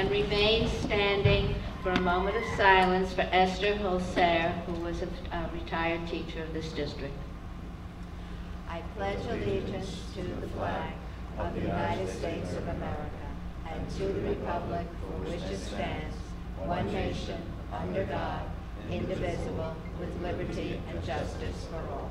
and remain standing for a moment of silence for Esther Holzer, who was a a retired teacher of this district. I pledge allegiance to the flag of the United States of America and to the republic for which it stands, one nation, under God, indivisible, with liberty and justice for all.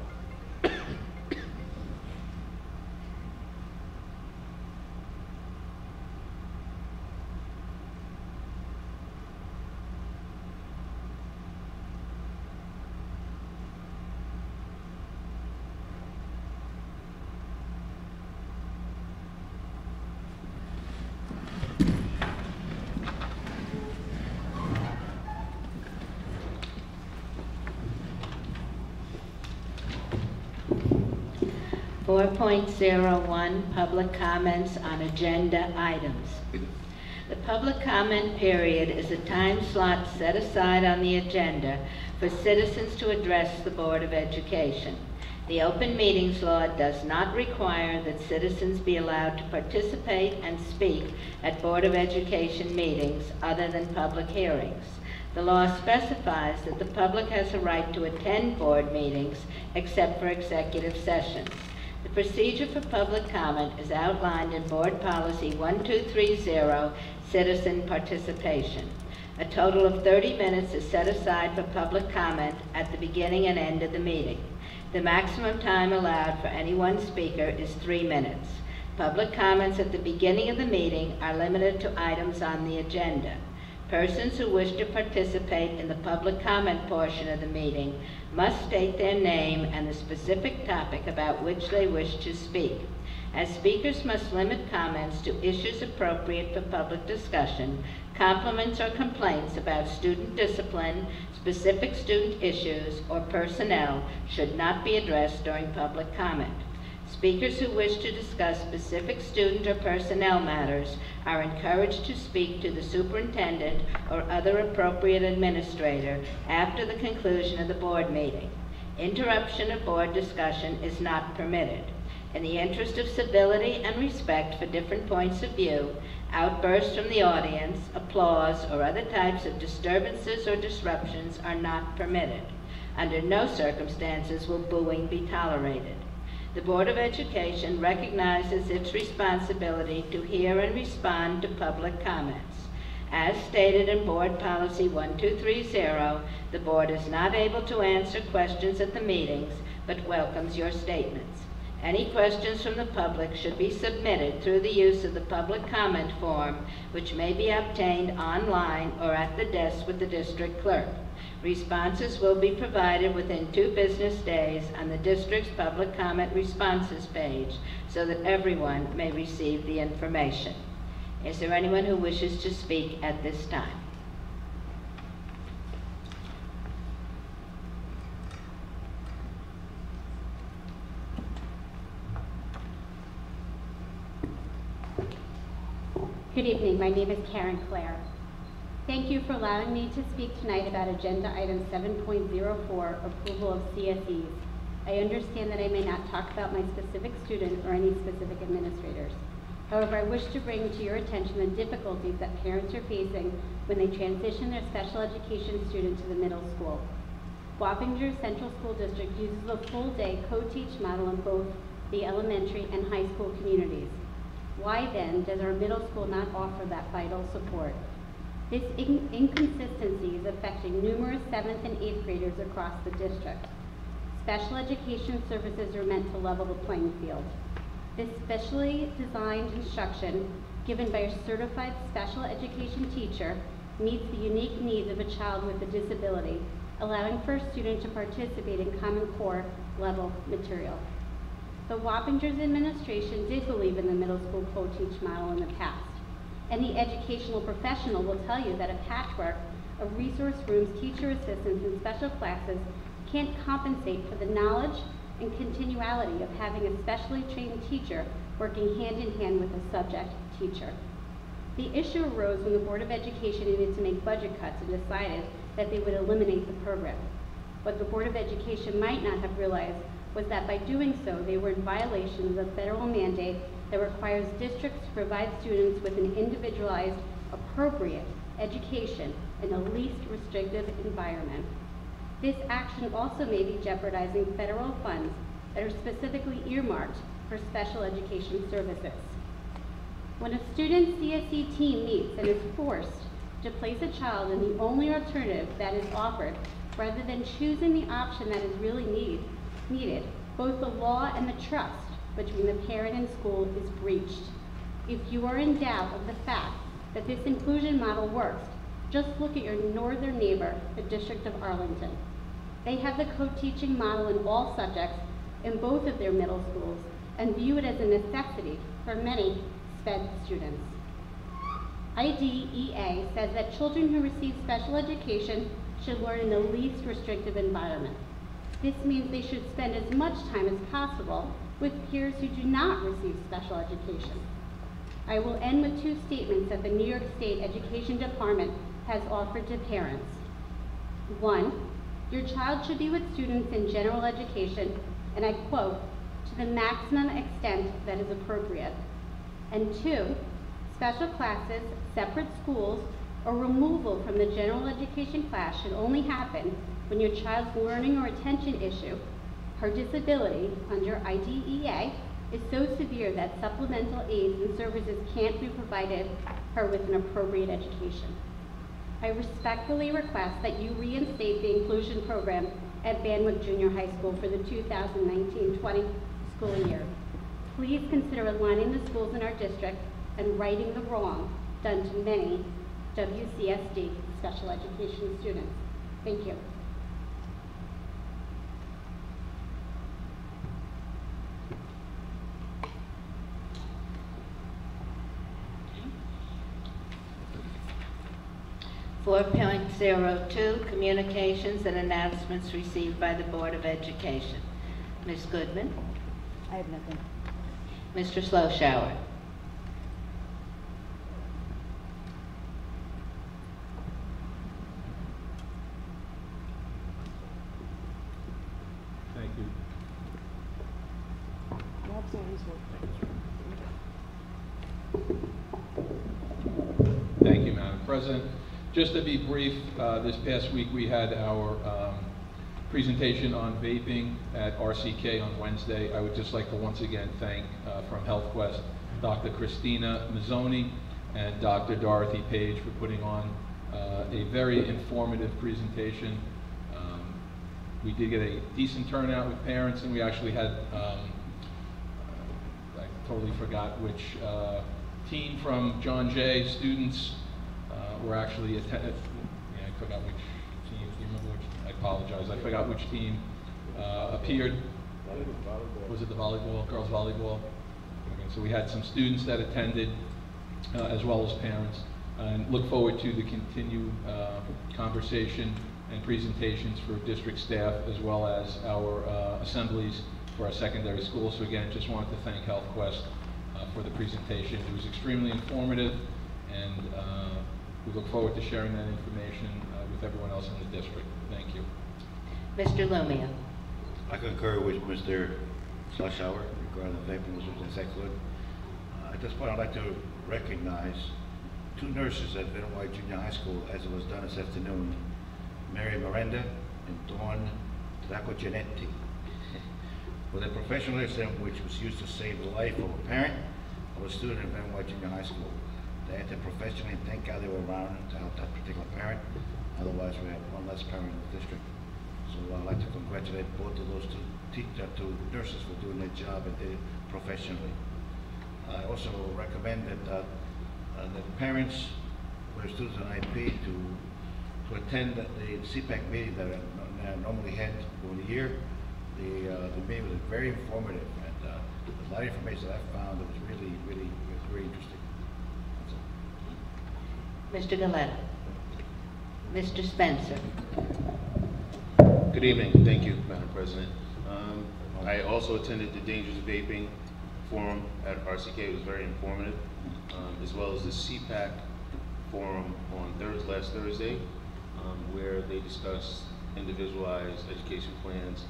Four point zero one, public comments on agenda items. The public comment period is a time slot set aside on the agenda for citizens to address the Board of Education. The open meetings law does not require that citizens be allowed to participate and speak at Board of Education meetings other than public hearings. The law specifies that the public has a right to attend board meetings except for executive sessions. The procedure for public comment is outlined in Board Policy 1230, Citizen Participation. A total of 30 minutes is set aside for public comment at the beginning and end of the meeting. The maximum time allowed for any one speaker is three minutes. Public comments at the beginning of the meeting are limited to items on the agenda. Persons who wish to participate in the public comment portion of the meeting must state their name and the specific topic about which they wish to speak. As speakers must limit comments to issues appropriate for public discussion, compliments or complaints about student discipline, specific student issues, or personnel should not be addressed during public comment. Speakers who wish to discuss specific student or personnel matters are encouraged to speak to the superintendent or other appropriate administrator after the conclusion of the board meeting. Interruption of board discussion is not permitted. In the interest of civility and respect for different points of view, outbursts from the audience, applause, or other types of disturbances or disruptions are not permitted. Under no circumstances will booing be tolerated. The Board of Education recognizes its responsibility to hear and respond to public comments. As stated in Board Policy 1230, the Board is not able to answer questions at the meetings, but welcomes your statements. Any questions from the public should be submitted through the use of the public comment form, which may be obtained online or at the desk with the district clerk. Responses will be provided within two business days on the district's public comment responses page so that everyone may receive the information. Is there anyone who wishes to speak at this time? Good evening, my name is Karen Clare. Thank you for allowing me to speak tonight about Agenda Item 7.04, approval of CSEs. I understand that I may not talk about my specific student or any specific administrators. However, I wish to bring to your attention the difficulties that parents are facing when they transition their special education student to the middle school. Wappinger Central School District uses a full-day co-teach model in both the elementary and high school communities. Why then does our middle school not offer that vital support? This in- inconsistency is affecting numerous seventh and eighth graders across the district. Special education services are meant to level the playing field. This specially designed instruction given by a certified special education teacher meets the unique needs of a child with a disability, allowing for a student to participate in Common Core level material. The Wappingers administration did believe in the middle school co-teach model in the past. Any educational professional will tell you that a patchwork of resource rooms, teacher assistants, and special classes can't compensate for the knowledge and continuality of having a specially trained teacher working hand in hand with a subject teacher. The issue arose when the Board of Education needed to make budget cuts and decided that they would eliminate the program. What the Board of Education might not have realized was that by doing so, they were in violation of the federal mandate that requires districts to provide students with an individualized appropriate education in a least restrictive environment. This action also may be jeopardizing federal funds that are specifically earmarked for special education services. When a student CSE team meets and is forced to place a child in the only alternative that is offered, rather than choosing the option that is really need, needed, both the law and the trust between the parent and school is breached. If you are in doubt of the fact that this inclusion model works, just look at your northern neighbor, the District of Arlington. They have the co-teaching model in all subjects in both of their middle schools and view it as a necessity for many SPED students. IDEA says that children who receive special education should learn in the least restrictive environment. This means they should spend as much time as possible with peers who do not receive special education. I will end with two statements that the New York State Education Department has offered to parents. One, your child should be with students in general education, and I quote, to the maximum extent that is appropriate. And two, special classes, separate schools, or removal from the general education class should only happen when your child's learning or attention issue, her disability under IDEA, is so severe that supplemental aids and services can't be provided her with an appropriate education. I respectfully request that you reinstate the inclusion program at Van Wyck Junior High School for the 2019-20 school year. Please consider aligning the schools in our district and righting the wrong done to many WCSD special education students. Thank you. Four point zero two, communications and announcements received by the Board of Education. Ms. Goodman? I have nothing. Mr. Slowshower? Thank you. Thank you, Madam President. Just to be brief, uh, this past week, we had our um, presentation on vaping at RCK on Wednesday. I would just like to once again thank, uh, from HealthQuest Dr. Christina Mazzoni and Dr. Dorothy Page for putting on uh, a very informative presentation. Um, We did get a decent turnout with parents, and we actually had um, I totally forgot which uh, team from John Jay, students were actually attended. Yeah, I forgot which team, do you remember which? I apologize, I forgot which team uh, appeared. Was it the volleyball, girls volleyball? Okay, So we had some students that attended, uh, as well as parents, and look forward to the continued uh, conversation and presentations for district staff, as well as our uh, assemblies for our secondary schools. So again, just wanted to thank HealthQuest uh, for the presentation. It was extremely informative, and uh, we look forward to sharing that information uh, with everyone else in the district. Thank you. Mr. Lumia? I concur with Mr. Slushower regarding the vaping, which was excellent. Uh, At this point, I'd like to recognize two nurses at Van Wyck Junior High School, as it was done this afternoon, Mary Miranda and Dawn Dracogenetti, for their professionalism, which was used to save the life of a parent of a student at Van Wyck Junior High School. They had to professionally, thank God they were around to help that particular parent, otherwise we have one less parent in the district. So I'd like to congratulate both of those two teacher, two nurses for doing their job and did it professionally. I also recommend that, uh, uh, that parents for their students on IP to, to attend the CPAC meeting that are are normally had during the year. The, uh, the meeting was very informative and, uh, a lot of information that I found that was really, really, very interesting. Mr. Galetta? Mr. Spencer? Good evening. Thank you, Madam President. Um, I also attended the Dangers of Vaping Forum at RCK. It was very informative, um, as well as the CPAC Forum on Thursday, last Thursday, um, where they discussed individualized education plans,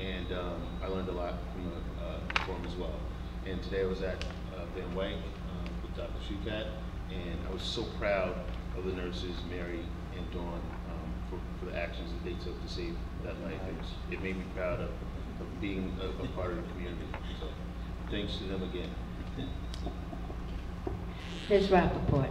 and um, I learned a lot from the uh, forum as well. And today I was at uh, Van um, with Dr. Shukat, And I was so proud of the nurses, Mary and Dawn, um, for, for the actions that they took to save that life. It, was- it made me proud of, of being a, a part of the community. So, thanks to them again. Ms. Rappaport.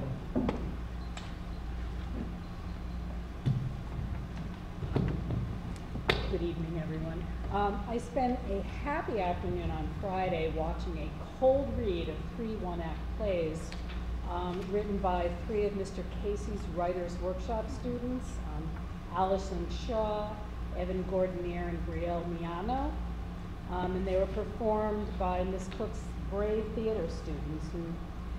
Good evening, everyone. Um, I spent a happy afternoon on Friday watching a cold read of three one-act plays um, written by three of Mr. Casey's Writers Workshop students, um, Allison Shaw, Evan Gordonier, and Brielle Miano. Um, and they were performed by Miss Cook's brave theater students who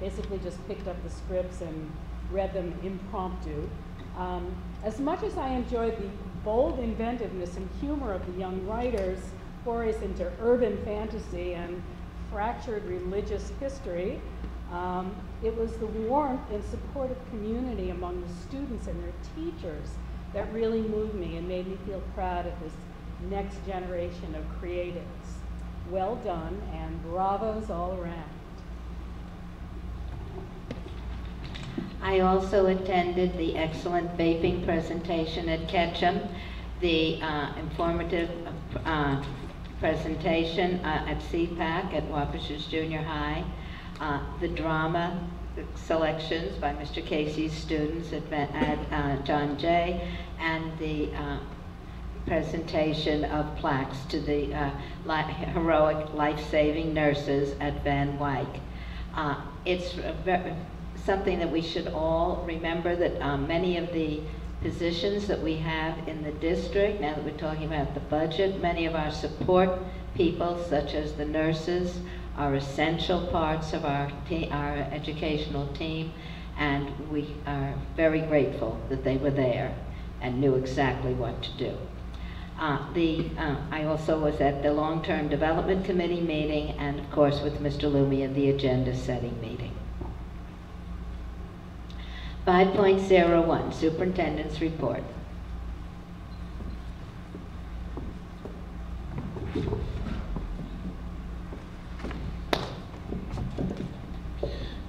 basically just picked up the scripts and read them impromptu. Um, as much as I enjoyed the bold inventiveness and humor of the young writers' forays into urban fantasy and fractured religious history, um, it was the warmth and supportive community among the students and their teachers that really moved me and made me feel proud of this next generation of creatives. Well done and bravos all around. I also attended the excellent vaping presentation at Ketcham, the uh, informative uh, presentation uh, at CPAC at Wappingers Junior High, uh, the drama selections by Mr. Casey's students at, at uh, John Jay, and the uh, presentation of plaques to the uh, li- heroic life-saving nurses at Van Wyck. Uh, It's something that we should all remember, that um, many of the positions that we have in the district, now that we're talking about the budget, many of our support people, such as the nurses, are essential parts of our, our educational team, and we are very grateful that they were there and knew exactly what to do. Uh, the, uh, I also was at the Long-Term Development Committee meeting and, of course, with Mr. Lumia, the agenda-setting meeting. 5.01, Superintendent's Report.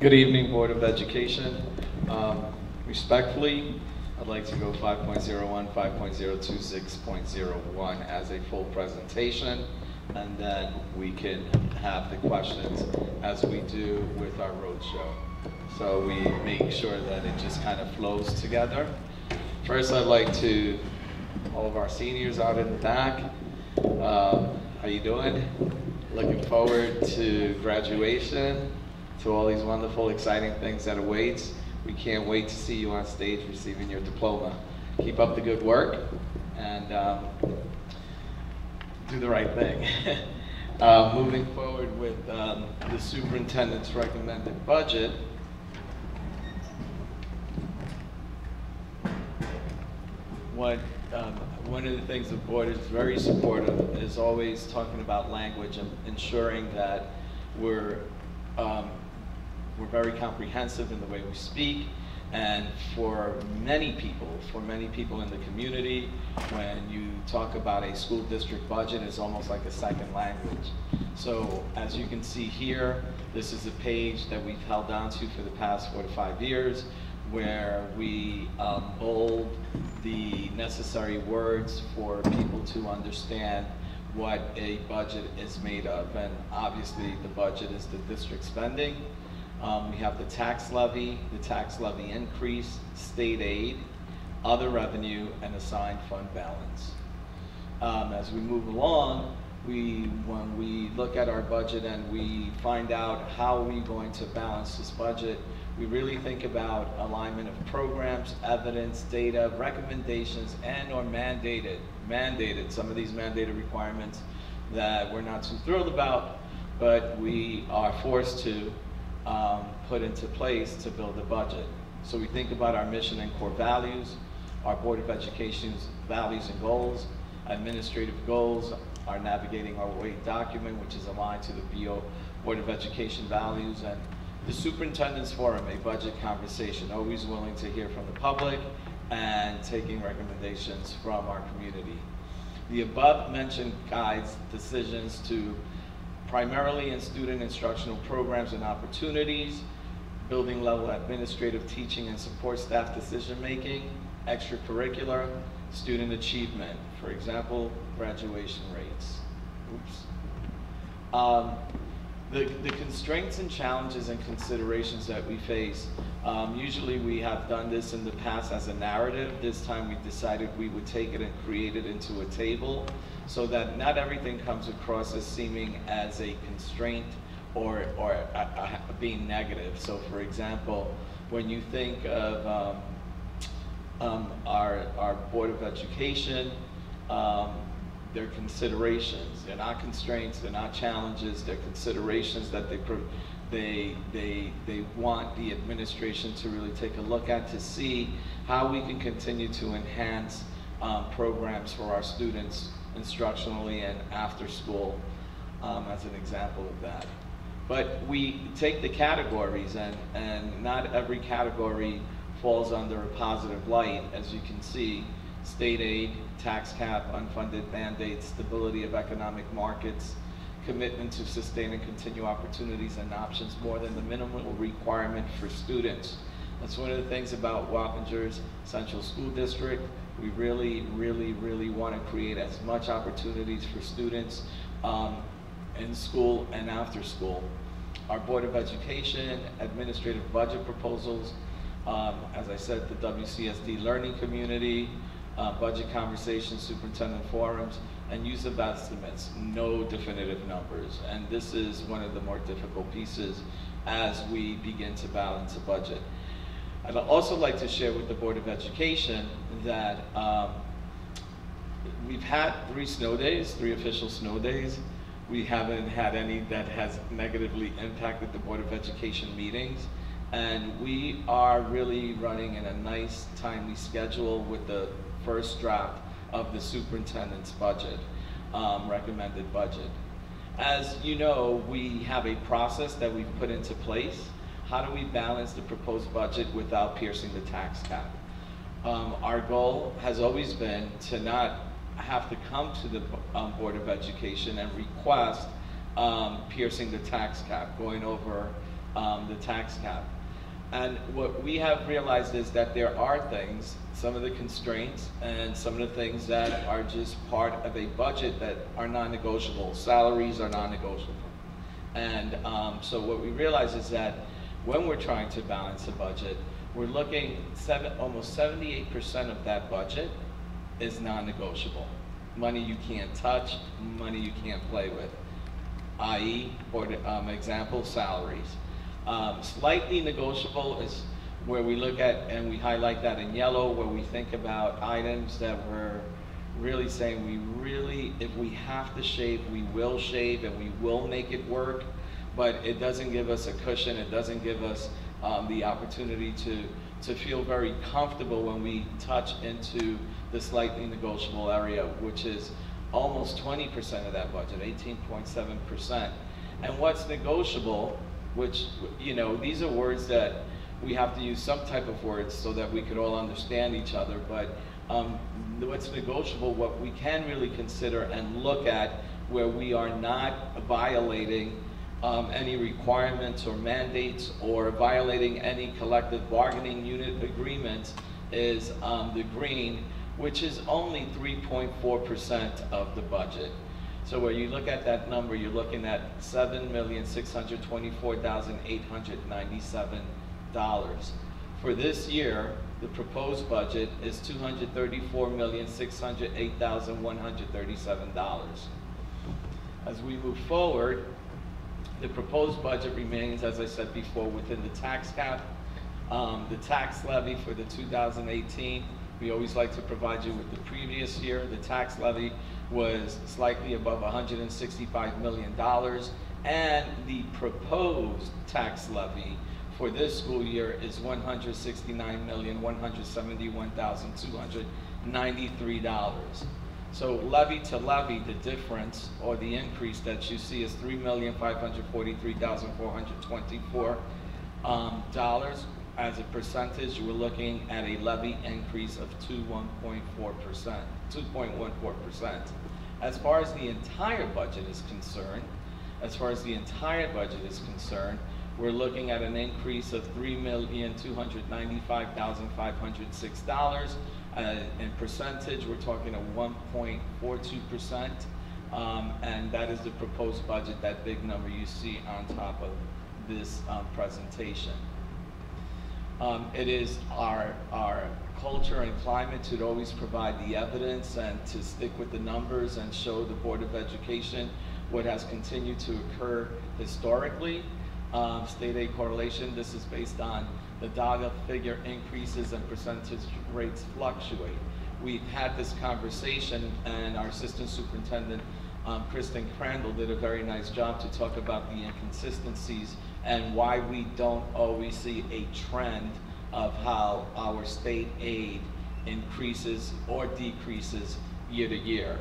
Good evening, Board of Education. Um, Respectfully, I'd like to go 5.01, 5.02, 6.01 as a full presentation, and then we can have the questions as we do with our roadshow. So we make sure that it just kind of flows together. First, I'd like to, all of our seniors out in the back, um, how you doing? Looking forward to graduation, to all these wonderful, exciting things that awaits. We can't wait to see you on stage receiving your diploma. Keep up the good work and um, do the right thing. uh, moving forward with um, the superintendent's recommended budget. What, um, one of the things the board is very supportive is always talking about language and ensuring that we're, um, we're very comprehensive in the way we speak. And for many people, for many people in the community, when you talk about a school district budget, it's almost like a second language. So as you can see here, this is a page that we've held on to for the past four to five years, where we um, bold the necessary words for people to understand what a budget is made of. And obviously, the budget is the district spending. Um, we have the tax levy, the tax levy increase, state aid, other revenue, and assigned fund balance. Um, as we move along, we, when we look at our budget and we find out how we're going to balance this budget, we really think about alignment of programs, evidence, data, recommendations, and or mandated, mandated, some of these mandated requirements that we're not too thrilled about, but we are forced to um, put into place to build a budget. So we think about our mission and core values, our Board of Education's values and goals, administrative goals, our Navigating Our Way document, which is aligned to the BO Board of Education values, and the Superintendent's Forum, a budget conversation, always willing to hear from the public and taking recommendations from our community. The above mentioned guides decisions to primarily in student instructional programs and opportunities, building level administrative teaching and support staff decision-making, extracurricular, student achievement, for example, graduation rates. Oops. Um, the, the constraints and challenges and considerations that we face, um, usually we have done this in the past as a narrative. This time we decided we would take it and create it into a table so that not everything comes across as seeming as a constraint or, or a, a, being negative. So for example, when you think of um, um, our, our Board of Education, um, their considerations. They're not constraints, they're not challenges, they're considerations that they, they, they, they want the administration to really take a look at to see how we can continue to enhance um, programs for our students instructionally and after school um, as an example of that. But we take the categories and, and not every category falls under a positive light, as you can see. State aid, tax cap, unfunded mandates, stability of economic markets, commitment to sustain and continue opportunities and options more than the minimal requirement for students. That's one of the things about Wappinger's Central School District. We really, really, really want to create as much opportunities for students um, in school and after school. Our Board of Education, administrative budget proposals, um, as I said, the WCSD learning community, uh, budget conversations, superintendent forums, and use of estimates, no definitive numbers. And this is one of the more difficult pieces as we begin to balance a budget. I'd also like to share with the Board of Education that um, we've had three snow days, three official snow days. We haven't had any that has negatively impacted the Board of Education meetings. And we are really running in a nice timely schedule with the first draft of the superintendent's budget, um, recommended budget. As you know, we have a process that we've put into place. How do we balance the proposed budget without piercing the tax cap? Um, our goal has always been to not have to come to the um, Board of Education and request um, piercing the tax cap, going over um, the tax cap. And what we have realized is that there are things, some of the constraints and some of the things that are just part of a budget that are non-negotiable. Salaries are non-negotiable. And um, so what we realize is that when we're trying to balance a budget, we're looking seven, almost 78% of that budget is non-negotiable. Money you can't touch, money you can't play with, i.e., for um, example, salaries. Um, slightly negotiable is where we look at, and we highlight that in yellow, where we think about items that we're really saying we really, if we have to shave, we will shave and we will make it work, but it doesn't give us a cushion, it doesn't give us um, the opportunity to, to feel very comfortable when we touch into the slightly negotiable area, which is almost 20% of that budget, 18.7%. And what's negotiable which, you know, these are words that we have to use some type of words so that we could all understand each other, but um, what's negotiable, what we can really consider and look at where we are not violating um, any requirements or mandates or violating any collective bargaining unit agreements is um, the green, which is only 3.4% of the budget. So where you look at that number, you're looking at seven million six hundred twenty-four thousand eight hundred ninety-seven dollars. For this year, the proposed budget is two hundred thirty-four million six hundred eight thousand one hundred thirty-seven dollars. As we move forward, the proposed budget remains, as I said before, within the tax cap. Um, the tax levy for the 2018, we always like to provide you with the previous year. The tax levy was slightly above $165 million, and the proposed tax levy for this school year is $169,171,293. So levy to levy, the difference or the increase that you see is 3,543,424 um, dollars. As a percentage, we're looking at a levy increase of 2.14%, 2.14%. As far as the entire budget is concerned, as far as the entire budget is concerned, we're looking at an increase of three million, two hundred ninety-five thousand, five hundred six dollars. Uh, in percentage, we're talking a one point four two percent. Um, and that is the proposed budget, that big number you see on top of this, um, presentation. Um, it is our, our culture and climate to always provide the evidence and to stick with the numbers and show the Board of Education what has continued to occur historically. Um, state aid correlation, this is based on the dollar figure increases and percentage rates fluctuate. We've had this conversation and our Assistant Superintendent, um, Kristen Crandall did a very nice job to talk about the inconsistencies and why we don't always see a trend of how our state aid increases or decreases year to year.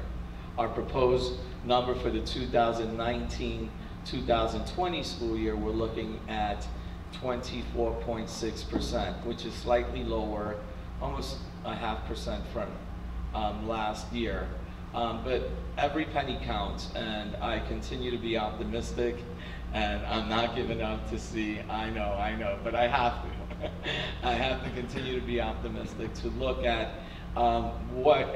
Our proposed number for the 2019-2020 school year, we're looking at 24.6%, which is slightly lower, almost a half percent from um, last year. Um, but every penny counts, and I continue to be optimistic, and I'm not giving up to see, I know, I know, but I have to. I have to continue to be optimistic, to look at um, what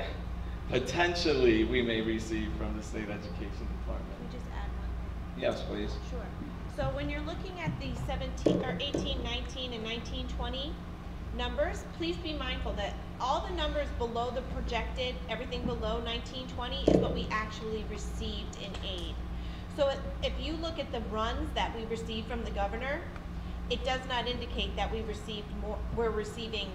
potentially we may receive from the state education department. Can we just add one thing? Yes, please. Sure. So when you're looking at the 17, or 18, 19, and 19, 20 numbers, please be mindful that all the numbers below the projected, everything below 19, 20 is what we actually received in aid. So if- you look at the runs that we received from the governor, it does not indicate that we received more, we're receiving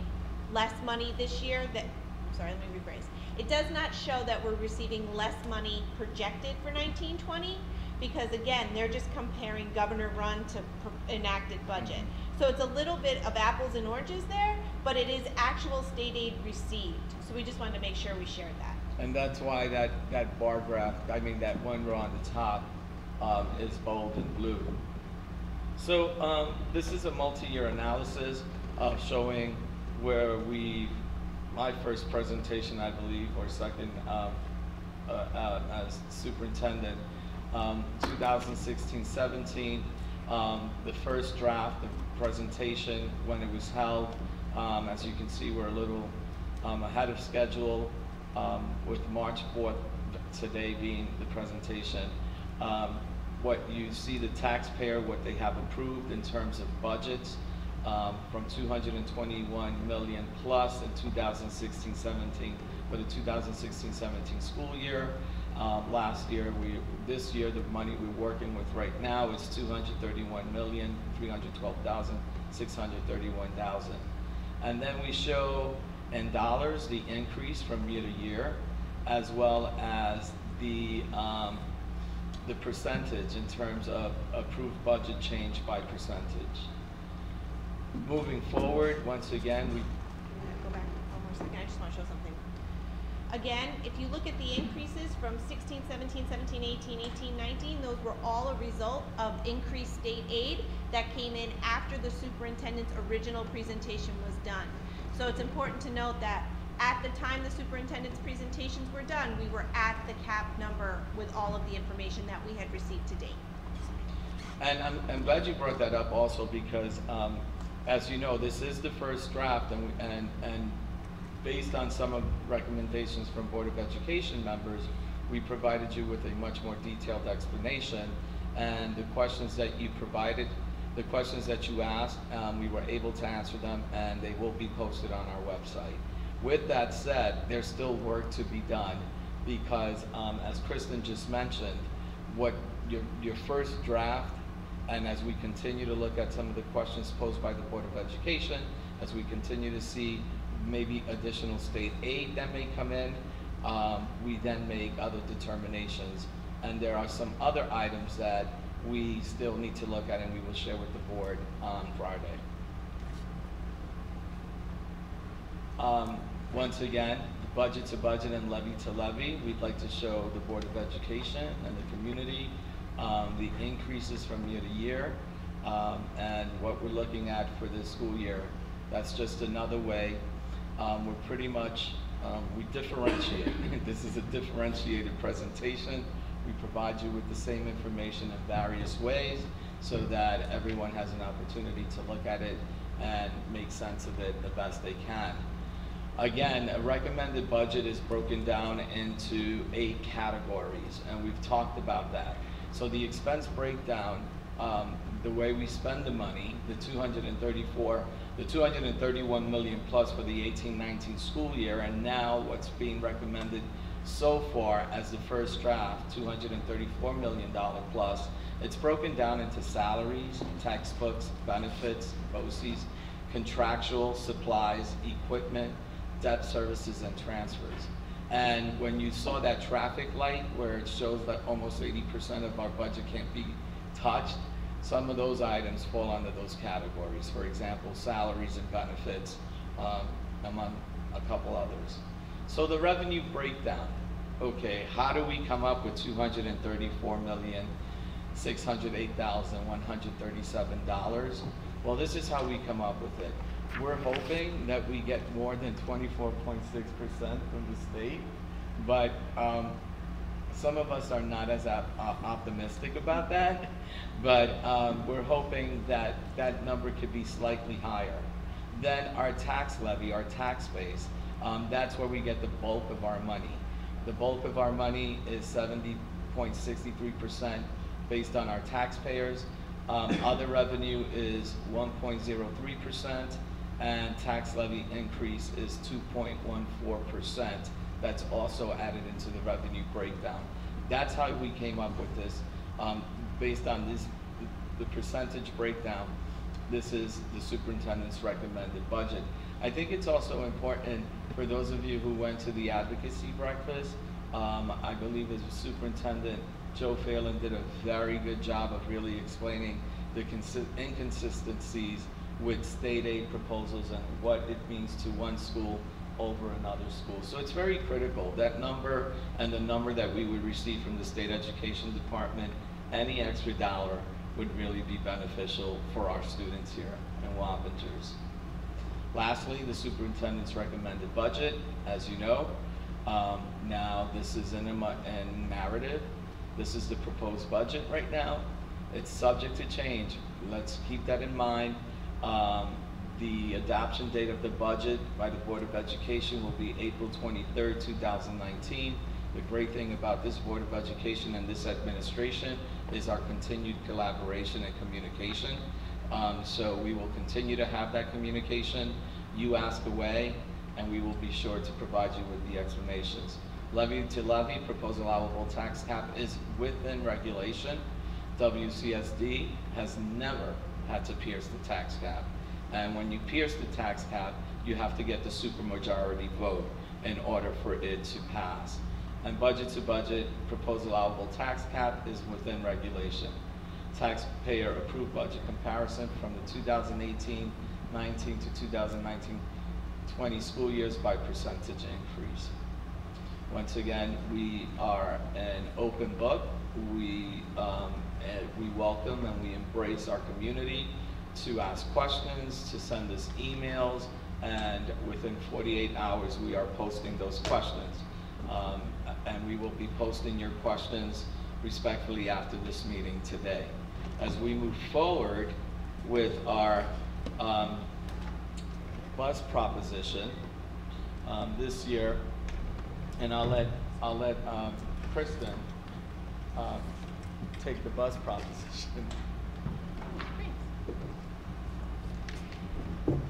less money this year that, I'm sorry, let me rephrase. It does not show that we're receiving less money projected for nineteen twenty, because again, they're just comparing governor run to enacted budget. Mm-hmm. So it's a little bit of apples and oranges there, but it is actual state aid received. So we just wanted to make sure we shared that. And that's why that, that bar graph, I mean, that one row on the top, um, is bold and blue. So, um, this is a multi-year analysis showing where we, my first presentation, I believe, or second, um, uh, uh, as superintendent, um, 2016, 17, um, the first draft of presentation when it was held, um, as you can see, we're a little, um, ahead of schedule, um, with March 4th today being the presentation. What you see the taxpayer, what they have approved in terms of budgets, um, from 221 million plus in 2016-17 for the 2016-17 school year. Um, last year, we, this year, the money we're working with right now is 231 million, 312,000, 631,000. And then we show in dollars the increase from year to year, as well as the, um, the percentage in terms of approved budget change by percentage. Moving forward, once again, we, Go back one more second, I just wanna show something. Again, if you look at the increases from 16, 17, 17, 18, 18, 19, those were all a result of increased state aid that came in after the superintendent's original presentation was done. So it's important to note that at the time the superintendent's presentations were done, we were at the cap number with all of the information that we had received to date. And I'm, I'm glad you brought that up also because, um, as you know, this is the first draft and, and, and based on some of recommendations from Board of Education members, we provided you with a much more detailed explanation. And the questions that you provided, the questions that you asked, um, we were able to answer them and they will be posted on our website. With that said, there's still work to be done because, um, as Kristen just mentioned, what your, your first draft, and as we continue to look at some of the questions posed by the Board of Education, as we continue to see maybe additional state aid that may come in, um, we then make other determinations. And there are some other items that we still need to look at and we will share with the board on Friday. Um, once again, budget to budget and levy to levy, we'd like to show the Board of Education and the community, um, the increases from year to year, um, and what we're looking at for this school year. That's just another way, um, we're pretty much, um, we differentiate. This is a differentiated presentation. We provide you with the same information in various ways so that everyone has an opportunity to look at it and make sense of it the best they can. Again, a recommended budget is broken down into eight categories, and we've talked about that. So the expense breakdown, um, the way we spend the money, the 234, the 231 million plus for the 18-19 school year, and now what's being recommended so far as the first draft, 234 million dollar plus. It's broken down into salaries, textbooks, benefits, BOCES, contractual, supplies, equipment, debt services, and transfers. And when you saw that traffic light where it shows that almost 80% of our budget can't be touched, some of those items fall under those categories. For example, salaries and benefits, um, among a couple others. So the revenue breakdown, okay, how do we come up with 234 million, $608,137? Well, this is how we come up with it. We're hoping that we get more than 24.6% from the state, but um, some of us are not as op- op- optimistic about that, but um, we're hoping that that number could be slightly higher. Then our tax levy, our tax base, um, that's where we get the bulk of our money. The bulk of our money is 70.63% based on our taxpayers. Um, other revenue is 1.03%, and tax levy increase is 2.14%. That's also added into the revenue breakdown. That's how we came up with this. Um, based on this, the percentage breakdown, this is the superintendent's recommended budget. I think it's also important for those of you who went to the advocacy breakfast, um, I believe as superintendent, Joe Phelan did a very good job of really explaining the consi- inconsistencies with state aid proposals and what it means to one school over another school. So it's very critical, that number and the number that we would receive from the state education department, any extra dollar would really be beneficial for our students here in Wappingers. Lastly, the superintendent's recommended budget, as you know. Um, now, this is in a in narrative. This is the proposed budget right now. It's subject to change. Let's keep that in mind. Um, the adoption date of the budget by the Board of Education will be April 23rd, 2019. The great thing about this Board of Education and this administration is our continued collaboration and communication. Um, so we will continue to have that communication. You ask away, and we will be sure to provide you with the explanations. Levy to levy, proposed allowable tax cap is within regulation. WCSD has never had to pierce the tax cap. And when you pierce the tax cap, you have to get the supermajority vote in order for it to pass. And budget to budget, proposed allowable tax cap is within regulation. Taxpayer approved budget comparison from the 2018-19 to 2019-20 school years by percentage increase. Once again, we are an open book. We, um, and we welcome and we embrace our community to ask questions, to send us emails, and within 48 hours, we are posting those questions. Um, and we will be posting your questions respectfully after this meeting today. As we move forward with our um, bus proposition um, this year, and I'll let, I'll let um, Kristen um, take the bus proposition.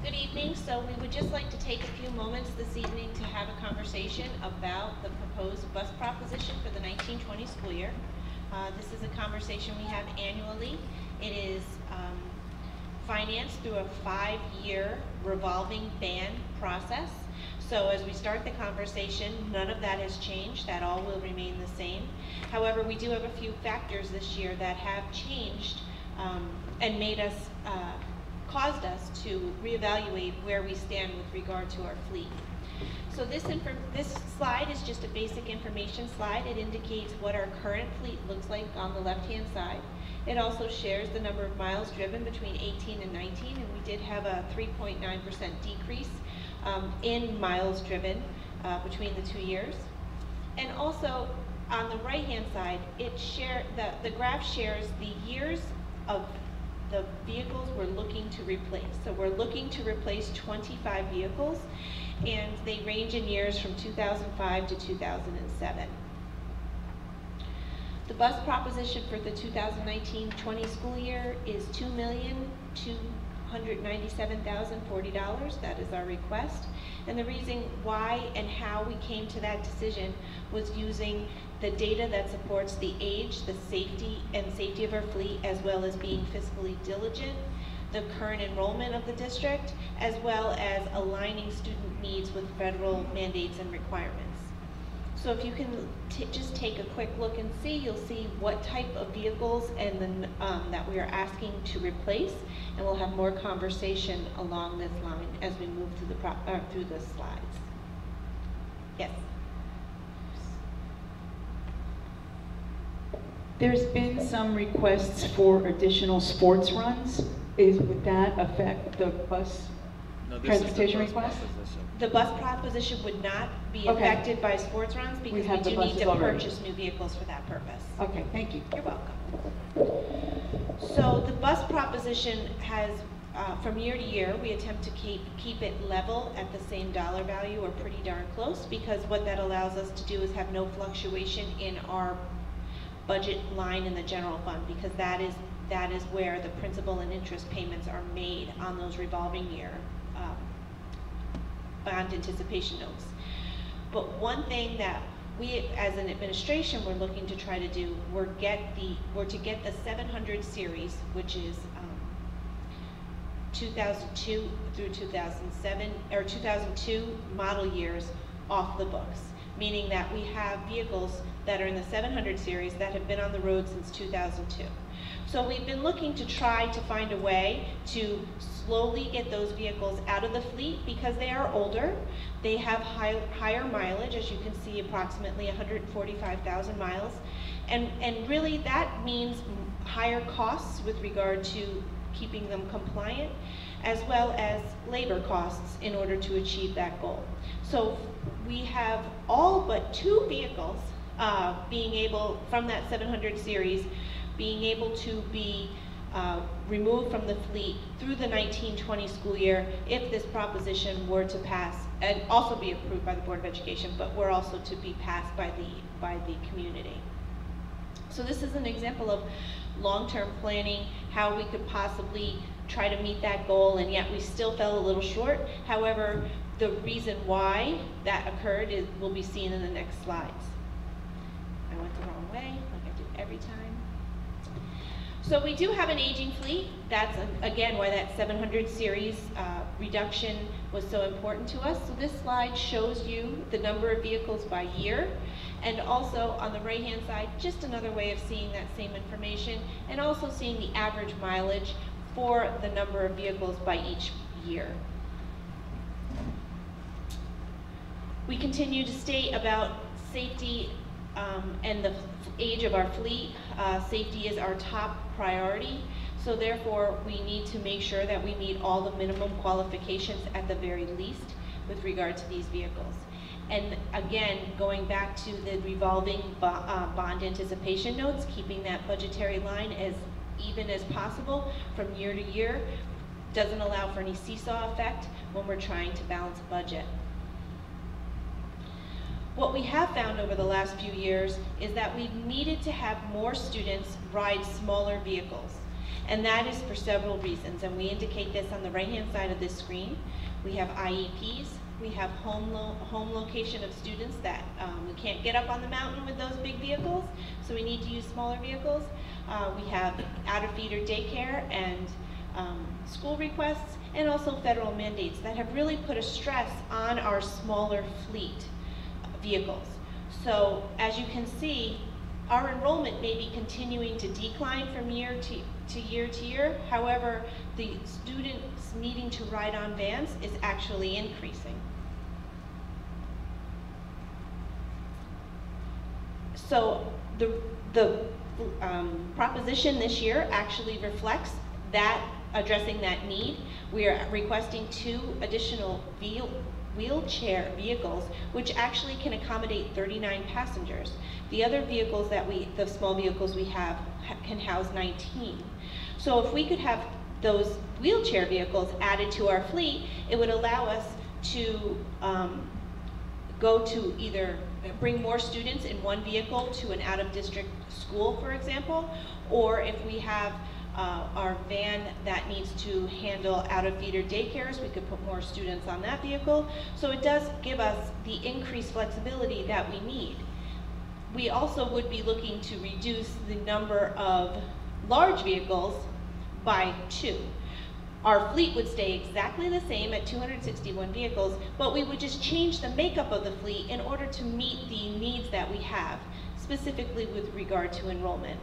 Good evening. So we would just like to take a few moments this evening to have a conversation about the proposed bus proposition for the 1920 school year. Uh, This is a conversation we have annually. It is um, financed through a five-year revolving ban process. So as we start the conversation, none of that has changed. That all will remain the same. However, we do have a few factors this year that have changed um, and made us uh, caused us to reevaluate where we stand with regard to our fleet. So this this slide is just a basic information slide. It indicates what our current fleet looks like on the left-hand side. It also shares the number of miles driven between 18 and 19, and we did have a 3.9% decrease um, in miles driven uh, between the two years. And also, on the right-hand side, it share, the, the graph shares the years of the vehicles we're looking to replace. So we're looking to replace 25 vehicles, and they range in years from 2005 to 2007. The bus proposition for the 2019-20 school year is $2,297,040. That is our request. And the reason why and how we came to that decision was using the data that supports the age, the safety, and safety of our fleet, as well as being fiscally diligent, the current enrollment of the district, as well as aligning student needs with federal mandates and requirements. So if you can just take a quick look and see, you'll see what type of vehicles and then, um, that we are asking to replace, and we'll have more conversation along this line as we move through the uh, through the slides. Yes? There's been some requests for additional sports runs. Is, would that affect the bus No, this is the transportation bus request? proposition. The bus proposition would not be Okay. affected by sports runs because we have the do need buses to already. purchase new vehicles for that purpose. Okay, thank you. You're welcome. So the bus proposition has, uh, from year to year, we attempt to keep, keep it level at the same dollar value or pretty darn close because what that allows us to do is have no fluctuation in our budget line in the general fund because that is, that is where the principal and interest payments are made on those revolving year bond anticipation notes. But one thing that we, as an administration, we're looking to try to do, we're get the, we're to get the seven hundred series, which is, um, two thousand two through two thousand seven, or two thousand two model years off the books. Meaning that we have vehicles that are in the seven hundred series that have been on the road since two thousand two. So we've been looking to try to find a way to slowly get those vehicles out of the fleet because they are older. They have high, higher mileage, as you can see, approximately 145,000 miles. And, and really that means higher costs with regard to keeping them compliant, as well as labor costs in order to achieve that goal. So we have all but two vehicles uh, being able, from that 700 series, being able to be uh, removed from the fleet through the 1920 school year if this proposition were to pass and also be approved by the Board of Education, but were also to be passed by the, by the community. So this is an example of long-term planning, how we could possibly try to meet that goal, and yet we still fell a little short. However, the reason why that occurred is, will be seen in the next slides. I went the wrong way, like I do every time. So we do have an aging fleet. That's, again, why that 700 series uh, reduction was so important to us. So this slide shows you the number of vehicles by year. And also on the right-hand side, just another way of seeing that same information, and also seeing the average mileage for the number of vehicles by each year. We continue to state about safety um, and the age of our fleet. Uh, Safety is our top priority, so therefore, we need to make sure that we meet all the minimum qualifications at the very least with regard to these vehicles. And again, going back to the revolving bo- uh, bond anticipation notes, keeping that budgetary line as even as possible from year to year doesn't allow for any seesaw effect when we're trying to balance a budget. What we have found over the last few years is that we've needed to have more students ride smaller vehicles. And that is for several reasons, and we indicate this on the right-hand side of this screen. We have IEPs, we have home lo- home location of students that, um, we can't get up on the mountain with those big vehicles, so we need to use smaller vehicles. Uh, we have out-of-feeder daycare and, um, school requests, and also federal mandates that have really put a stress on our smaller fleet vehicles. So as you can see, our enrollment may be continuing to decline from year to, to year to year. However, the students needing to ride on vans is actually increasing. So the, the um, proposition this year actually reflects that, addressing that need. We are requesting two additional wheelchair vehicles, which actually can accommodate 39 passengers. The other vehicles that we, the small vehicles we have, ha- can house 19. So if we could have those wheelchair vehicles added to our fleet, it would allow us to um, go to either bring more students in one vehicle to an out-of-district school, for example, or if we have uh, our van that needs to handle out-of-feeder daycares, we could put more students on that vehicle. So it does give us the increased flexibility that we need. We also would be looking to reduce the number of large vehicles by two. Our fleet would stay exactly the same at 261 vehicles, but we would just change the makeup of the fleet in order to meet the needs that we have, specifically with regard to enrollment.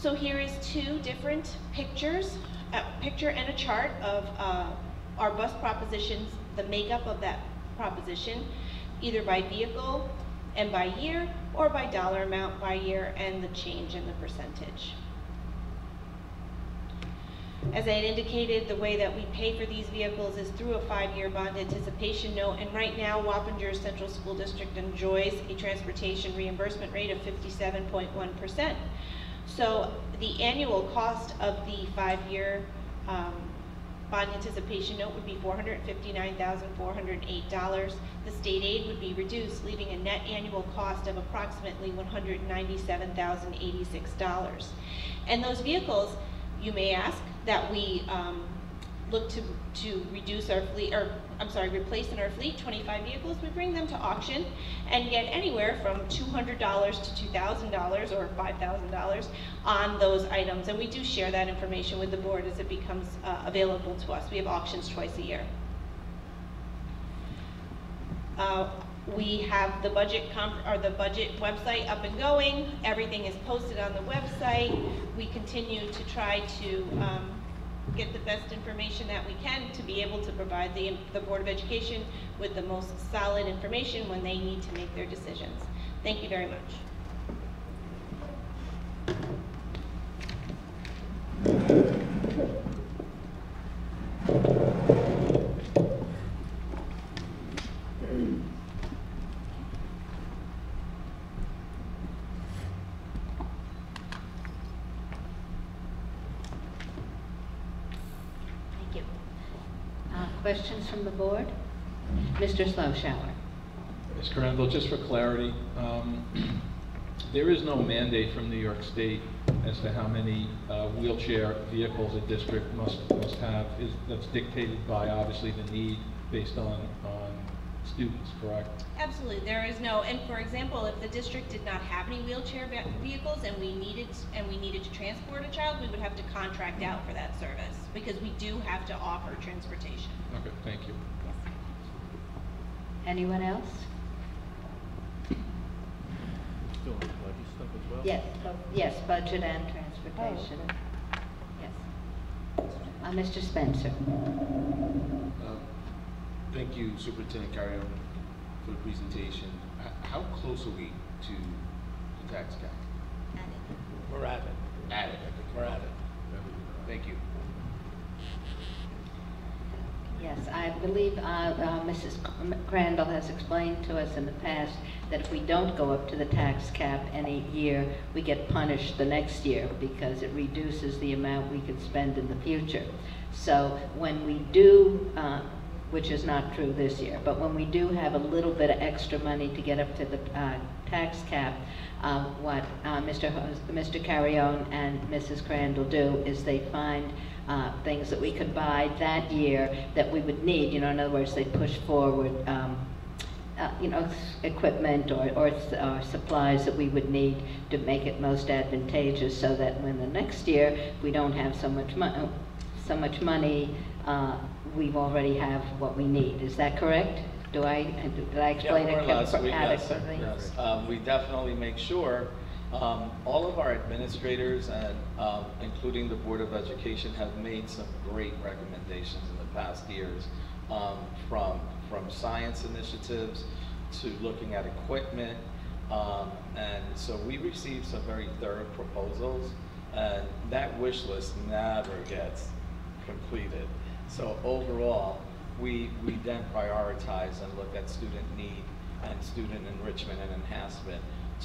So here is two different pictures, a picture and a chart of uh, our bus propositions, the makeup of that proposition, either by vehicle and by year, or by dollar amount by year and the change in the percentage. As I had indicated, the way that we pay for these vehicles is through a five-year bond anticipation note, and right now, Wappinger Central School District enjoys a transportation reimbursement rate of 57.1%. So the annual cost of the five-year um, bond anticipation note would be $459,408. The state aid would be reduced, leaving a net annual cost of approximately $197,086. And those vehicles, you may ask, that we um, look to, to reduce our fleet, or I'm sorry, replace in our fleet 25 vehicles, we bring them to auction and get anywhere from $200 to $2,000 or $5,000 on those items. And we do share that information with the board as it becomes uh, available to us. We have auctions twice a year. Uh, we have the budget or the budget website up and going. Everything is posted on the website. We continue to try to um, get the best information that we can to be able to provide the, the Board of Education with the most solid information when they need to make their decisions. Thank you very much. Thank you. Uh, Questions from the board? Mr. Sloshower. Ms. Just for clarity, um, there is no mandate from New York State as to how many uh, wheelchair vehicles a district must, must have. Is, that's dictated by, obviously, the need based on, on students, correct? Absolutely, there is no, and for example, if the district did not have any wheelchair vehicles and we needed, and we needed to transport a child, we would have to contract out for that service, because we do have to offer transportation. Okay, thank you. Anyone else? Yes, bu- yes, budget and transportation. Yes. Uh, Mr. Spencer. Thank you, Superintendent Carrion, for the presentation. H- How close are we to the tax cap? We're at it. At it. We're at it. Thank you. Yes, I believe uh, uh, Mrs. Crandall has explained to us in the past that if we don't go up to the tax cap any year, we get punished the next year because it reduces the amount we can spend in the future. So when we do, uh, which is not true this year, but when we do have a little bit of extra money to get up to the uh, tax cap, uh, what uh, Mr. Hos- Mr. Carrion and Mrs. Crandall do is they find uh, things that we could buy that year that we would need. You know, in other words, they push forward, um, uh, you know, equipment or, or, or supplies that we would need to make it most advantageous, so that when the next year we don't have so much money, so much money, we've already have what we need. Is that correct? Do I did I explain it more or less, com- we- yes, adequately? Yes, Um, we definitely make sure, um, all of our administrators and, um, including the Board of Education have made some great recommendations in the past years, um, from, from science initiatives to looking at equipment. Um, and so we received some very thorough proposals, and that wish list never gets completed. So overall, we, we then prioritize and look at student need and student enrichment and enhancement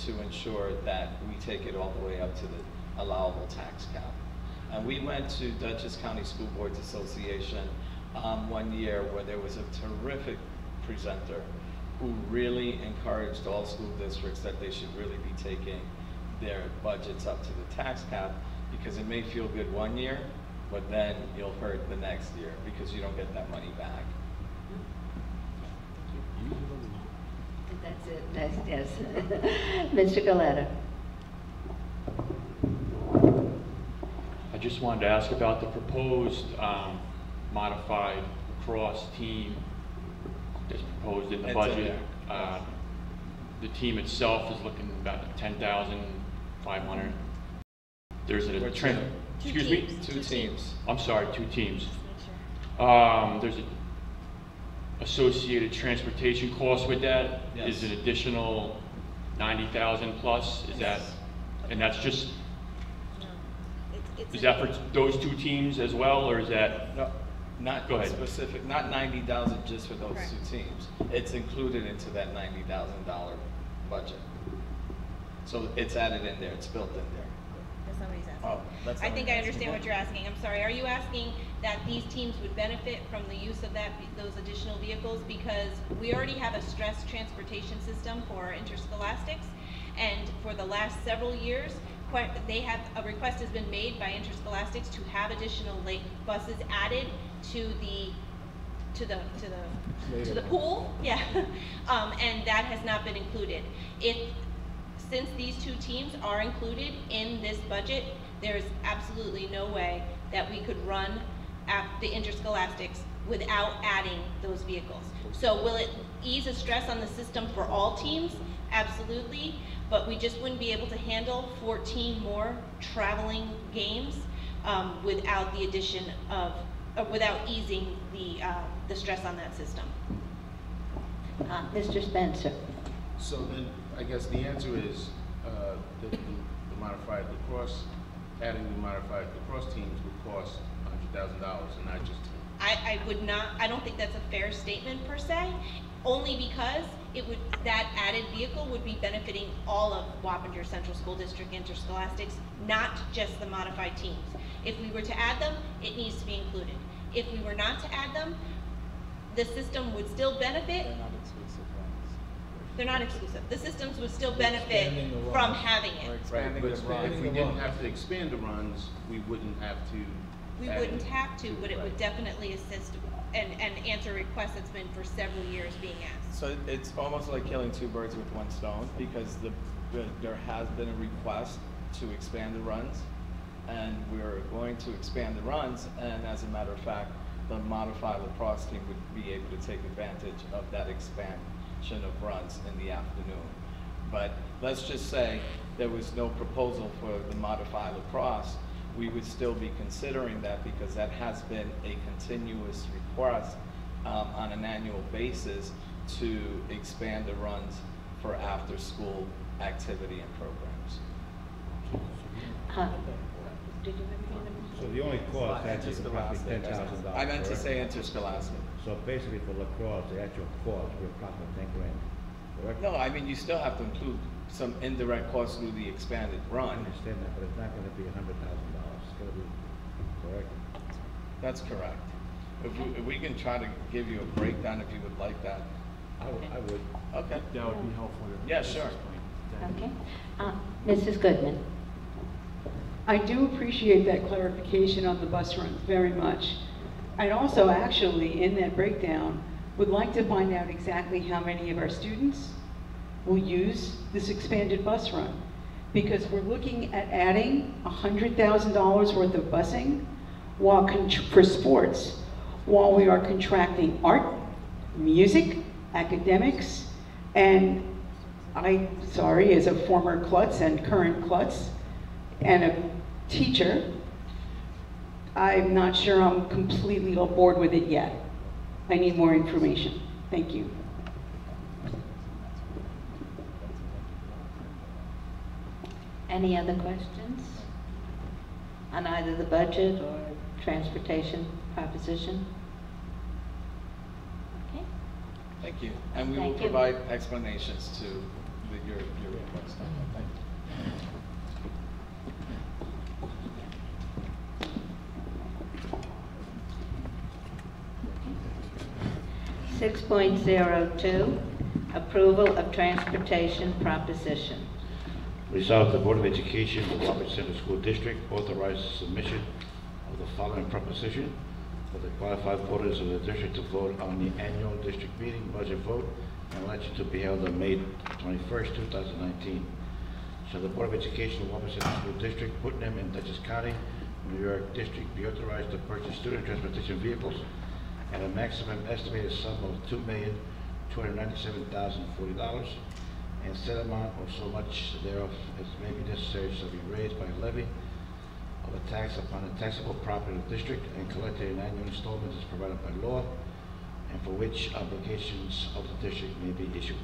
to ensure that we take it all the way up to the allowable tax cap. And we went to Dutchess County School Boards Association um, one year where there was a terrific presenter who really encouraged all school districts that they should really be taking their budgets up to the tax cap because it may feel good one year, but then you'll hurt the next year because you don't get that money back. That's it, that's, yes. Mr. Galetta. I just wanted to ask about the proposed um, modified cross team that's proposed in the It's budget. there. Uh, The team itself is looking about ten thousand five hundred. There's a, Or tran- two. Two excuse me? teams. Two Two teams. I'm sorry, two teams. Just make sure. Um, there's a associated transportation cost with that. Yes. Is an additional ninety thousand plus, is that, and that's just, No. It's- it's is that for those two teams as well, or is that? No, not Go ahead. specific, not ninety thousand just for those Correct. two teams. It's included into that ninety thousand dollar budget. So it's added in there, it's built in there. That's not what he's asking. Oh, that's I think I understand what you're asking. I'm sorry. Are you asking that these teams would benefit from the use of that, those additional vehicles? Because we already have a stress transportation system for interscholastics. And for the last several years, quite, they have, a request has been made by interscholastics to have additional lake buses added to the, to the, to the, to the pool, yeah. Um, and that has not been included. If, since these two teams are included in this budget, there's absolutely no way that we could run at the interscholastics without adding those vehicles. So will it ease a stress on the system for all teams? Absolutely, but we just wouldn't be able to handle fourteen more traveling games, um, without the addition of, uh, without easing the, uh, the stress on that system. Uh, Mr. Spencer. So then, I guess the answer is, uh, the, the the modified lacrosse, adding the modified lacrosse teams would cost a hundred thousand dollars and not just. I, I would not, I don't think that's a fair statement per se, only because it would, that added vehicle would be benefiting all of Wappinger Central School District interscholastics, not just the modified teams. If we were to add them, it needs to be included. If we were not to add them, the system would still benefit, They're not exclusive. They're not exclusive, the systems would still benefit expanding the from runs. having We're it. expanding But the if we didn't have to expand the runs, we wouldn't have to. We add wouldn't it have to, but it would right. definitely assist and, and answer a request that's been for several years being asked. So it's almost like killing two birds with one stone, because the, the- there has been a request to expand the runs, and we're going to expand the runs, and as a matter of fact, the modified lacrosse team would be able to take advantage of that expansion of runs in the afternoon. But let's just say there was no proposal for the modified lacrosse, we would still be considering that because that has been a continuous request um, on an annual basis to expand the runs for after-school activity and programs. Uh, Did you have any other? So the only cost actually is roughly $10,000. I meant to say interscholastic. So basically for lacrosse, the actual cost, we're approximately ten grand, correct? No, I mean, you still have to include some indirect costs through the expanded I run. understand that, but it's not gonna be a hundred thousand dollars, it's gonna be, correct? That's correct. If we, if we can try to give you a breakdown if you would like that. I would, I would. Okay. That would be helpful. to Yeah, sure. Thank you. Okay. Uh, Mrs. Goodman. I do appreciate that clarification on the bus runs very much. I'd also actually, in that breakdown, would like to find out exactly how many of our students will use this expanded bus run. Because we're looking at adding $100,000 worth of busing while, for sports, while we are contracting art, music, academics, and I, sorry, as a former klutz and current klutz, and a teacher, I'm not sure I'm completely on board with it yet. I need more information. Thank you. Any other questions? On either the budget or transportation proposition? Okay. Thank you. And we will you. provide explanations to the- your, your request. 6.02, approval of transportation proposition. Resolved, the Board of Education of the Roberts Central School District authorizes submission of the following proposition for the qualified voters of the district to vote on the annual district meeting budget vote and election to be held on May twenty-first, two thousand nineteen. Shall the Board of Education of Roberts Central School District, Putnam and Dutchess County, New York District be authorized to purchase student transportation vehicles at a maximum estimated sum of two million, two hundred ninety-seven thousand, forty dollars and said amount or so much thereof as may be necessary shall be raised by levy of a tax upon the taxable property of the district and collected in annual installments as provided by law, and for which obligations of the district may be issued.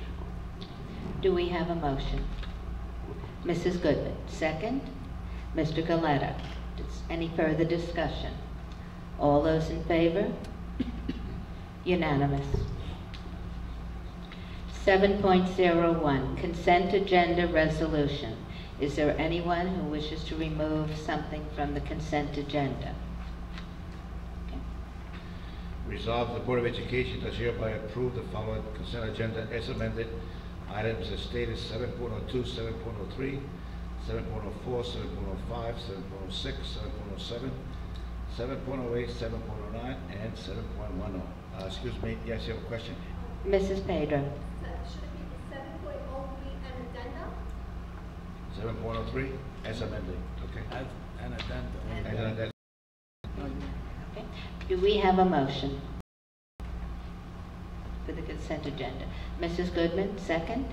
Do we have a motion? Mrs. Goodman, second. Mr. Galetta. Any further discussion? All those in favor? Unanimous. 7.01, consent agenda resolution. Is there anyone who wishes to remove something from the consent agenda? Resolved, the Board of Education does hereby approve the following consent agenda as amended. Items as stated, 7.02, 7.03, 7.04, 7.05, 7.06, 7.07, 7.08, 7.09, and 7.10. Uh, excuse me, yes, you have a question? Mrs. Pedro? Should it be seven point oh three and 7.03, as amended, okay? As an addendum. And then that- Okay. Do we have a motion for the consent agenda? Mrs. Goodman, second?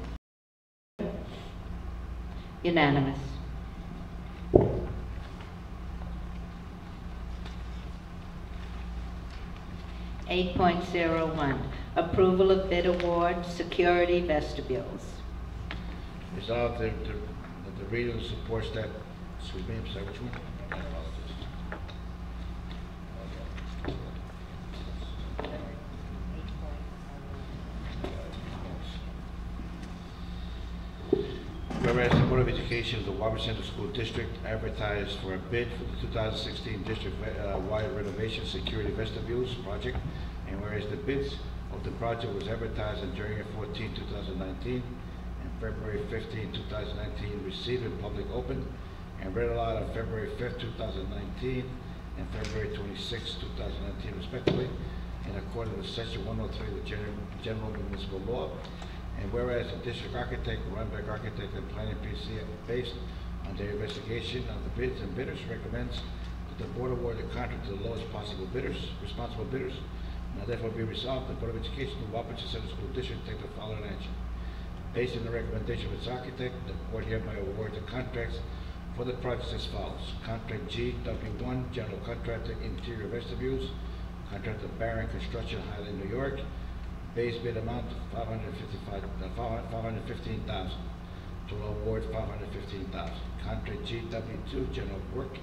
Unanimous. Eight point zero one, approval of bid award, security vestibules. Resolved that the, that the reader supports that, excuse me, I'm sorry, which one? I apologize. Whereas the Board of Education of the Wappinger Central School District advertised for a bid for the 2016 district-wide uh, renovation security vestibules project, and whereas the bids of the project was advertised on January 14, 2019, and February 15, 2019, received in public open, and read aloud on February 5, 2019, and February 26, 2019 respectively, in accordance with Section 103 of the General Municipal Law, and whereas the district architect, Rhinebeck Architect and Planning PC, based on their investigation of the bids and bidders, recommends that the board award the contract to the lowest possible bidders, responsible bidders. Now therefore be resolved, the Board of Education of Wappinger Central School District take the following action. Based on the recommendation of its architect, the board hereby awards the contracts for the projects as follows. Contract GW1, General Contractor, Interior Vestibules, Contractor Barron Construction, Highland, New York, base bid amount of 555 uh, 515000 Total award 515000 Contract GW2 General Work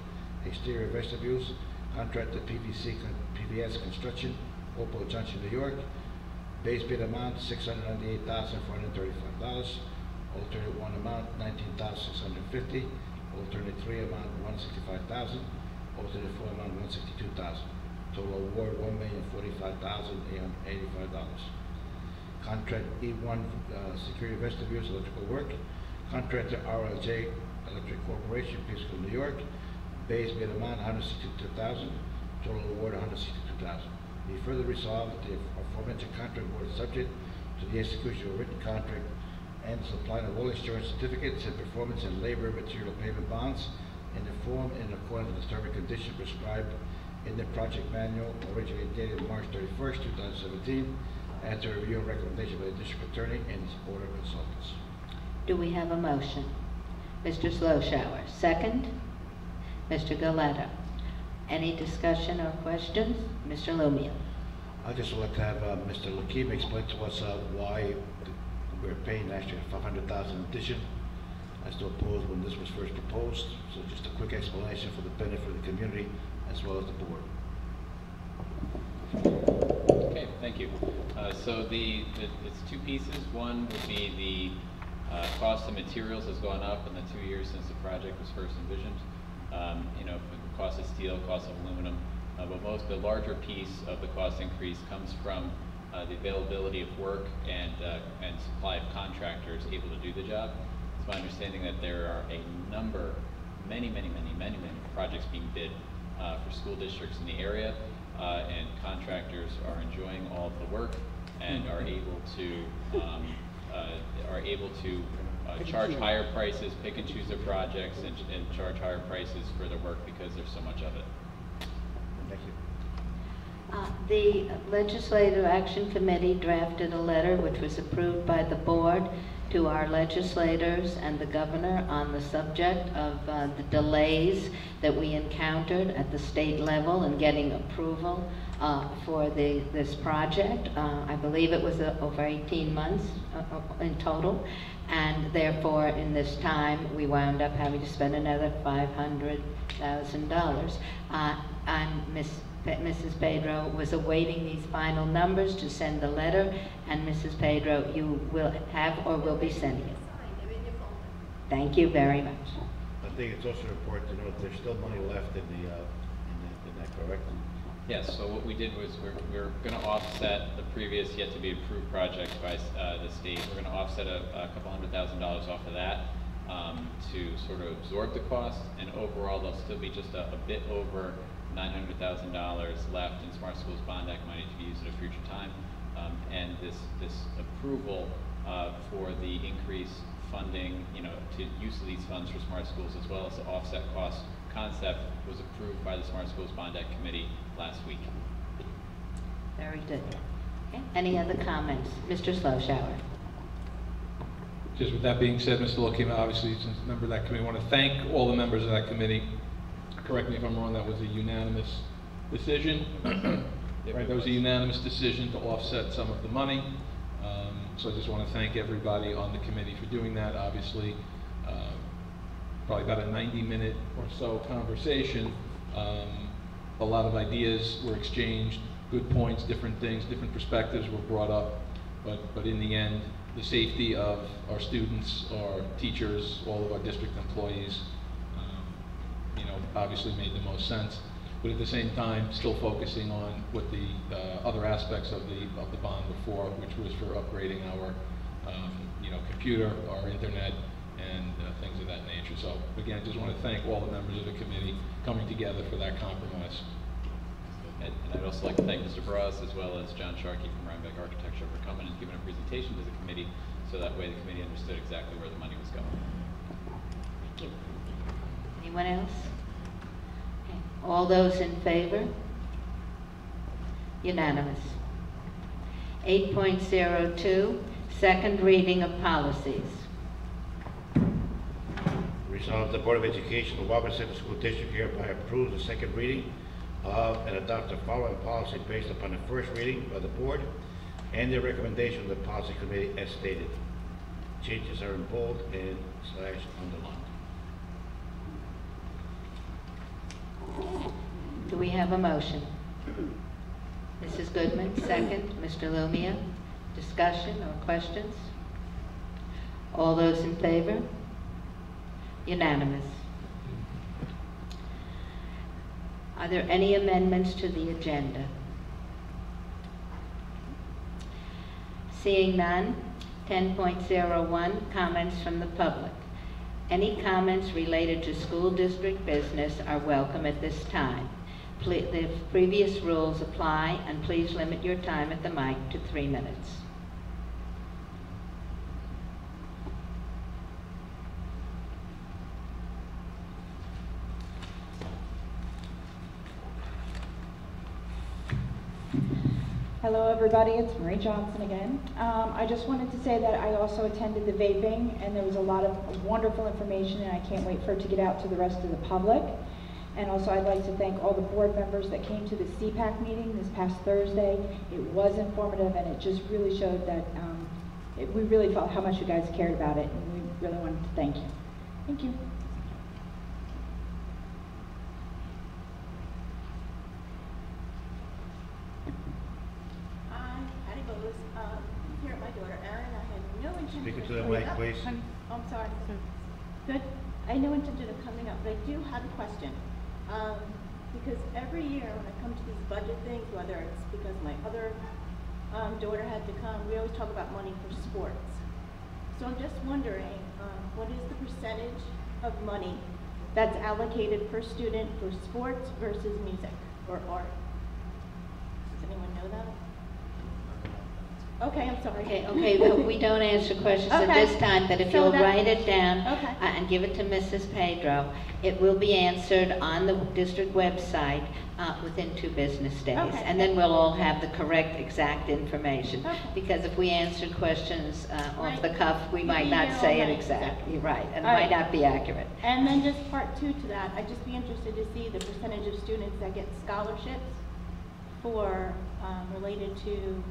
Exterior Vestibules. Contract to PVC PVS Construction Hopewell Junction, New York. Base bid amount $698,435 Alternate 1 amount $19,650 Alternate 3 amount $165,000 Alternate 4 amount $162,000 Total award $1,045,885 Contract E1 uh, Security Vestibules Electrical Work. Contractor RLJ Electric Corporation, Peekskill, New York. Base bid amount 162000 Total award 162000 Be further resolved that the aforementioned contract award is subject to the execution of a written contract and supply of all insurance certificates and performance and labor material payment bonds in the form and accordance with the term and condition prescribed in the project manual originally dated March 31st, 2017 after to review and recommendation by the district attorney and his board of consultants. Do we have a motion? Mr. Sloshower, second. Mr. Galletta, Any discussion or questions? Mr. Lumia. I just would like to have uh, Mr. Lakim explain to us uh, why we're paying actually 500000 addition as to opposed when this was first proposed. So just a quick explanation for the benefit of the community as well as the board. Thank you. Uh, So the, the- it's two pieces. One would be the uh, cost of materials has gone up in the two years since the project was first envisioned. Um, You know, the cost of steel, cost of aluminum, uh, but most, the larger piece of the cost increase comes from uh, the availability of work and, uh, and supply of contractors able to do the job. It's my understanding that there are a number, many, many, many, many, many projects being bid uh, for school districts in the area, uh, and contractors are enjoying all of the work and are able to, um, uh, are able to uh, charge higher prices, pick and choose their projects, and, and charge higher prices for their work because there's so much of it. Thank you. Uh, The Legislative Action Committee drafted a letter which was approved by the board to our legislators and the governor on the subject of uh, the delays that we encountered at the state level in getting approval uh, for the, this project. Uh, I believe it was over 18 months uh, in total. And therefore, in this time, we wound up having to spend another $500,000. Uh, Pe- Mrs. Pedro was awaiting these final numbers to send the letter, and Mrs. Pedro, you will have or will be sending it. Signed, they're in your folder. Thank you very much. I think it's also important to note there's still money left in the, uh, in that, in that, correct? Yes, so what we did was we're, we're gonna offset the previous yet to be approved project by, uh, the state. We're gonna offset a, a couple hundred thousand dollars off of that, um, to sort of absorb the cost. And overall, there'll still be just a, a bit over nine hundred thousand dollars left in Smart Schools Bond Act money to be used at a future time. Um, and this, this approval, uh, for the increased funding, you know, to use of these funds for smart schools as well as the offset cost concept was approved by the Smart Schools Bond Act Committee last week. Very good. Okay, Any other comments? Mr. Sloshower. Just with that being said, Mr. Looking, obviously, since a member of that committee, I want to thank all the members of that committee. Correct me if I'm wrong, that was a unanimous decision. Right, that was a unanimous decision to offset some of the money. Um, So I just want to thank everybody on the committee for doing that. Obviously, uh, probably about a 90-minute or so conversation. Um, A lot of ideas were exchanged, good points, different things, different perspectives were brought up. But, but in the end, the safety of our students, our teachers, all of our district employees, you know, obviously made the most sense. But at the same time, still focusing on what the uh, other aspects of the, of the bond were for, which was for upgrading our, um, you know, computer, our internet, and uh, things of that nature. So again, I just want to thank all the members of the committee coming together for that compromise. And and I'd also like to thank Mr. Braz as well as John Sharkey from Rhinebeck Architecture for coming and giving a presentation to the committee, so that way the committee understood exactly where the money was going. Thank you. Anyone else? Okay. All those in favor? Unanimous. 8.02, second reading of policies. Resolved, the Board of Education of Wappinger Center School District hereby approves the second reading of and adopts the following policy based upon the first reading by the board and the recommendation of the policy committee as stated. Changes are in bold and slash underlined. Do we have a motion? Mrs. Goodman, second. Mr. Lumia, discussion or questions? All those in favor? Unanimous. Are there any amendments to the agenda? Seeing none, 10.01, comments from the public. Any comments related to school district business are welcome at this time. Ple- The previous rules apply, and please limit your time at the mic to three minutes. Hello, everybody. It's Marie Johnson again. Um, I just wanted to say that I also attended the vaping, and there was a lot of wonderful information, and I can't wait for it to get out to the rest of the public. And also, I'd like to thank all the board members that came to the CPAC meeting this past Thursday. It was informative, and it just really showed that um, it, we really felt how much you guys cared about it, and we really wanted to thank you. Thank you. Hi, Patty Bowles, um, here at my daughter Erin, I had no intention Speak of into the coming mic, up. please. I'm, I'm sorry. Good, I had no intention of coming up, but I do have a question. Um, because every year when I come to these budget things, whether it's because my other, um, daughter had to come, we always talk about money for sports. So I'm just wondering, um, what is the percentage of money that's allocated per student for sports versus music or art? Does anyone know that? Okay, I'm sorry. Okay, okay, but we don't answer questions at Okay. this time, but if So you'll that- write it down Okay. uh, and give it to Mrs. Pedro, it will be answered on the district website uh, within two business days. Okay. And then we'll all have the correct, exact information. Okay. Because if we answered questions uh, off Right. the cuff, we might not say it exactly, right, and it All might right. not be accurate. And then just part two to that, I'd just be interested to see the percentage of students that get scholarships for, um, related to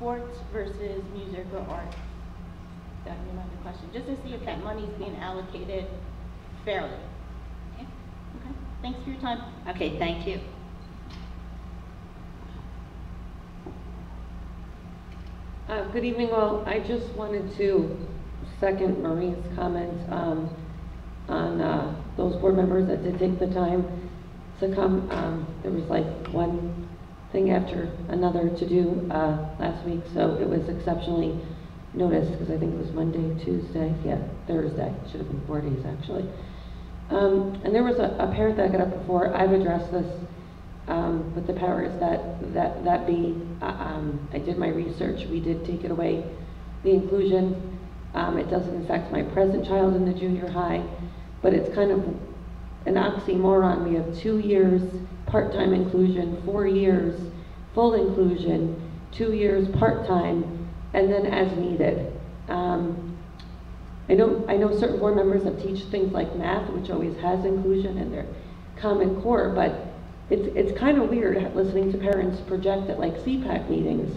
sports versus music or art. That would be my other question, just to see if that money's being allocated fairly. Okay. Okay, thanks for your time. Okay, thank you. Uh, Good evening, all. I just wanted to second Marie's comment um, on uh, those board members that did take the time to come. Um, There was like one thing after another to do uh, last week, so it was exceptionally noticed, because I think it was Monday, Tuesday, yeah, Thursday, should have been four days, actually. Um, And there was a a parent that got up before, I've addressed this um, but the powers that, that, that be, uh, um, I did my research, we did take it away, the inclusion. Um, it doesn't affect my present child in the junior high, but it's kind of an oxymoron. We have two years part-time inclusion, four years full inclusion, two years part-time, and then as needed. Um, I know, I know certain board members that teach things like math, which always has inclusion in their common core, but it's, it's kind of weird listening to parents project at like CPAC meetings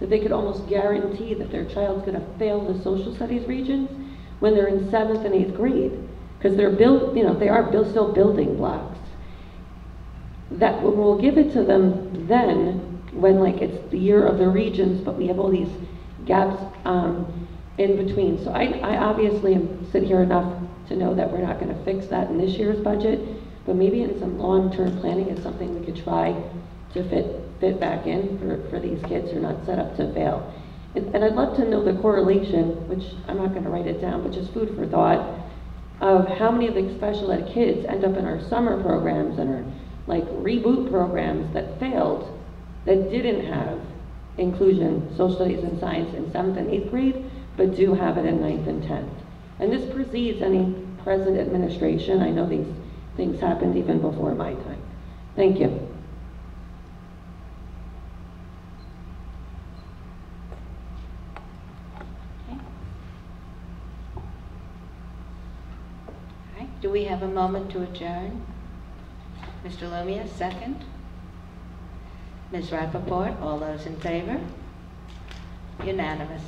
that they could almost guarantee that their child's gonna fail the social studies Regents when they're in seventh and eighth grade. Because they're built, you know, they are still building blocks. That, we'll give it to them then, when like it's the year of the Regents, but we have all these gaps, um, in between. So I, I obviously am sit here enough to know that we're not gonna fix that in this year's budget, but maybe in some long-term planning, it's something we could try to fit, fit back in for, for these kids who are not set up to fail. And, and I'd love to know the correlation, which I'm not gonna write it down, but just food for thought, of how many of the special ed kids end up in our summer programs and our like reboot programs that failed, that didn't have inclusion, social studies and science in seventh and eighth grade, but do have it in ninth and tenth. And this precedes any present administration. I know these things happened even before my time. Thank you. All right, do we have a moment to adjourn? Mr. Lumia, second. Ms. Rappaport, all those in favor? Unanimous.